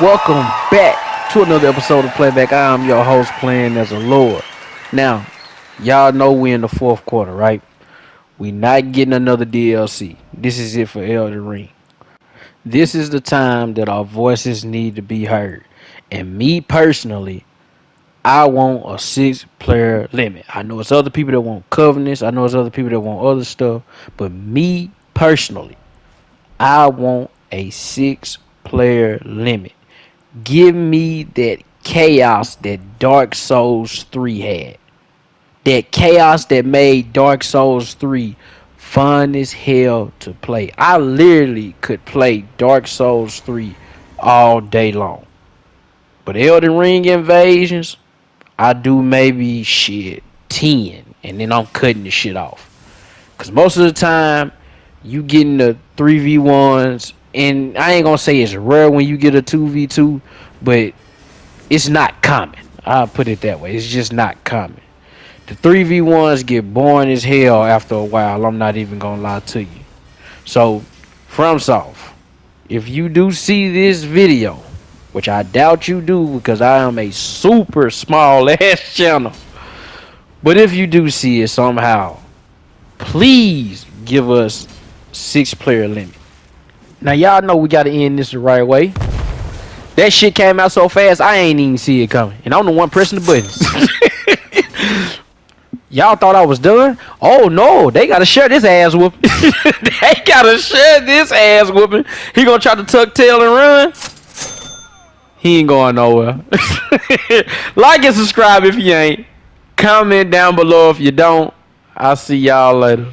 Welcome back to another episode of Playback. I am your host, playing as a Lord. Now, y'all know we in the fourth quarter, right? We not getting another DLC. This is it for Elden Ring. This is the time that our voices need to be heard. And me personally, I want a six player limit. I know it's other people that want covenants. I know it's other people that want other stuff. But me personally, I want a six player limit. Give me that chaos that Dark Souls 3 had. That chaos that made Dark Souls 3 fun as hell to play. I literally could play Dark Souls 3 all day long. But Elden Ring Invasions, I do maybe shit 10 and then I'm cutting the shit off. Cause most of the time you getting the 3v1s and I ain't gonna say it's rare when you get a 2v2, but it's not common. I'll put it that way. It's just not common. The 3v1s get boring as hell after a while. I'm not even gonna lie to you. So, from FromSoft, if you do see this video, which I doubt you do because I am a super small ass channel. But if you do see it somehow, please give us six player limit. Now y'all know we gotta end this the right way. That shit came out so fast I ain't even see it coming. And I'm the one pressing the buttons. y'all thought I was done? Oh no, they gotta share this ass whooping. they gotta share this ass whooping. He gonna try to tuck tail and run. He ain't going nowhere. like and subscribe if you ain't. Comment down below if you don't. I'll see y'all later.